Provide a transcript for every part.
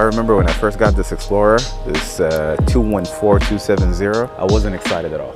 remember when I first got this Explorer, this uh, 214270, I wasn't excited at all.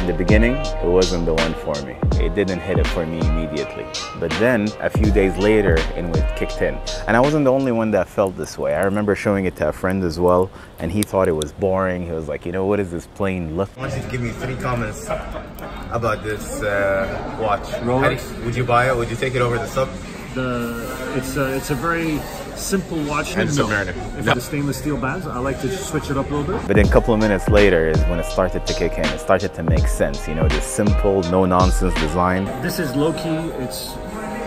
In the beginning, it wasn't the one for me. It didn't hit it for me immediately. But then, a few days later, it kicked in. And I wasn't the only one that felt this way. I remember showing it to a friend as well, and he thought it was boring. He was like, you know, what is this plain look? I want you to give me three comments about this uh, watch. Rolex? Would you buy it? Would you take it over the sub? The it's a, it's a very simple watch. And no. Submariner. If No. the stainless steel bands, I like to switch it up a little bit. But then a couple of minutes later is when it started to kick in. It started to make sense, you know, this simple, no-nonsense design. This is low key. It's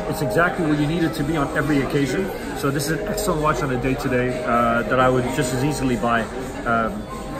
it's exactly what you need it to be on every occasion. So this is an excellent watch on a day to day uh, that I would just as easily buy um,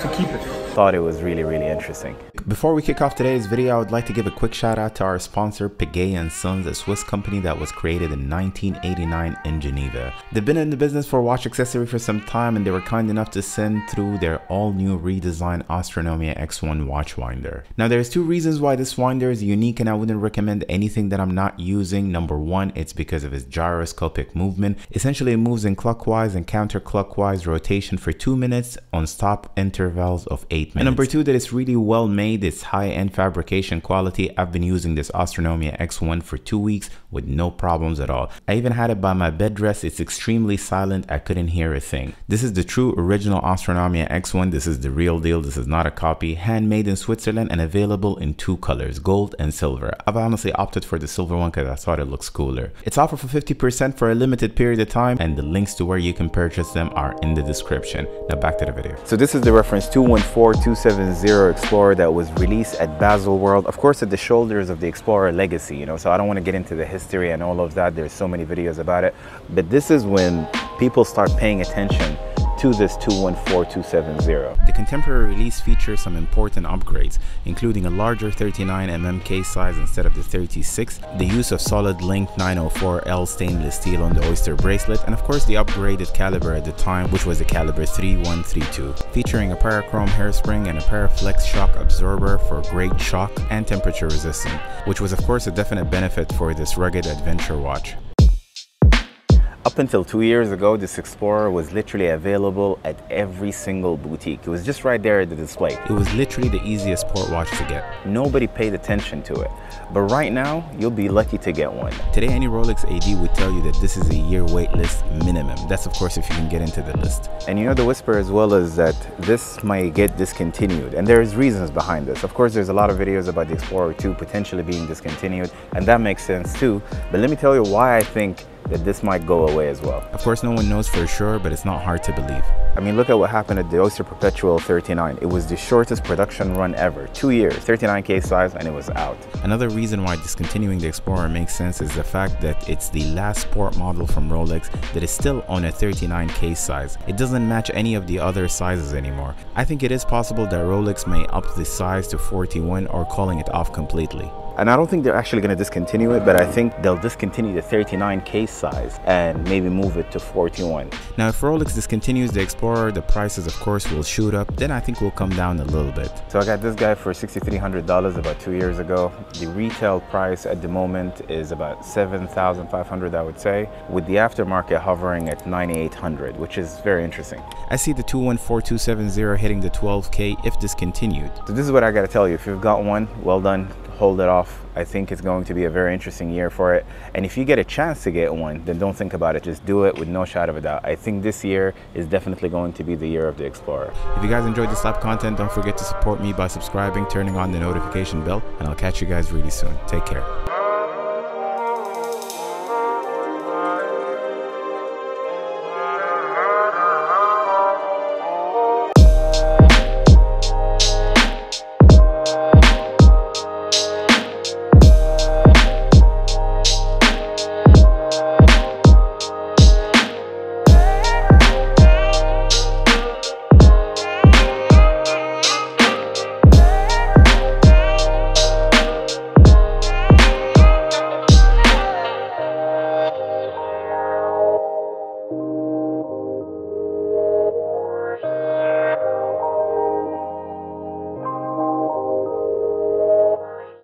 to keep it. Thought it was really, really interesting. Before we kick off today's video, I would like to give a quick shout out to our sponsor, Piguet & Sons, a Swiss company that was created in 1989 in Geneva. They've been in the business for watch accessory for some time and they were kind enough to send through their all-new redesigned Astronomia X1 watch winder. Now there's two reasons why this winder is unique and I wouldn't recommend anything that I'm not using. Number one, it's because of its gyroscopic movement. Essentially it moves in clockwise and counterclockwise rotation for two minutes on stop intervals of eight minutes. And number two, that it's really well made. It's high-end fabrication quality. I've been using this Astronomia X1 for two weeks with no problems at all. I even had it by my bed rest. It's extremely silent. I couldn't hear a thing. This is the true original Astronomia X1. This is the real deal. This is not a copy. Handmade in Switzerland and available in two colors, gold and silver. I've honestly opted for the silver one because I thought it looks cooler. It's offered for 50% for a limited period of time and the links to where you can purchase them are in the description. Now back to the video. So this is the reference 214270 Explorer that was released at Basel World. Of course at the shoulders of the Explorer legacy, you know, so I don't want to get into the history and all of that. There's so many videos about it. But this is when people start paying attention to this 214270. The contemporary release features some important upgrades, including a larger 39mm case size instead of the 36, the use of solid link 904L stainless steel on the Oyster bracelet, and of course the upgraded caliber at the time, which was the caliber 3132, featuring a Parachrom hairspring and a Paraflex shock absorber for great shock and temperature resistance, which was of course a definite benefit for this rugged adventure watch. Up until two years ago, this Explorer was literally available at every single boutique. It was just right there at the display. It was literally the easiest sport watch to get. Nobody paid attention to it. But right now, you'll be lucky to get one. Today, any Rolex AD would tell you that this is a year wait list minimum. That's of course if you can get into the list. And you know the whisper as well is that this might get discontinued. And there's reasons behind this. Of course, there's a lot of videos about the Explorer 2 potentially being discontinued. And that makes sense too. But let me tell you why I think that this might go away as well. Of course, no one knows for sure, but it's not hard to believe. I mean, look at what happened at the Oyster Perpetual 39. It was the shortest production run ever. Two years, 39K size, and it was out. Another reason why discontinuing the Explorer makes sense is the fact that it's the last sport model from Rolex that is still on a 39K size. It doesn't match any of the other sizes anymore. I think it is possible that Rolex may up the size to 41 or calling it off completely. And I don't think they're actually going to discontinue it, but I think they'll discontinue the 39 case size and maybe move it to 41. Now, if Rolex discontinues the Explorer, the prices, of course, will shoot up. Then I think we'll come down a little bit. So I got this guy for $6,300 about two years ago. The retail price at the moment is about 7,500, I would say, with the aftermarket hovering at 9,800, which is very interesting. I see the 214270 hitting the 12K if discontinued. So this is what I got to tell you. If you've got one, well done hold it off. I think it's going to be a very interesting year for it. And if you get a chance to get one, then don't think about it. Just do it with no shadow of a doubt. I think this year is definitely going to be the year of the Explorer. If you guys enjoyed this live content, don't forget to support me by subscribing, turning on the notification bell, and I'll catch you guys really soon. Take care.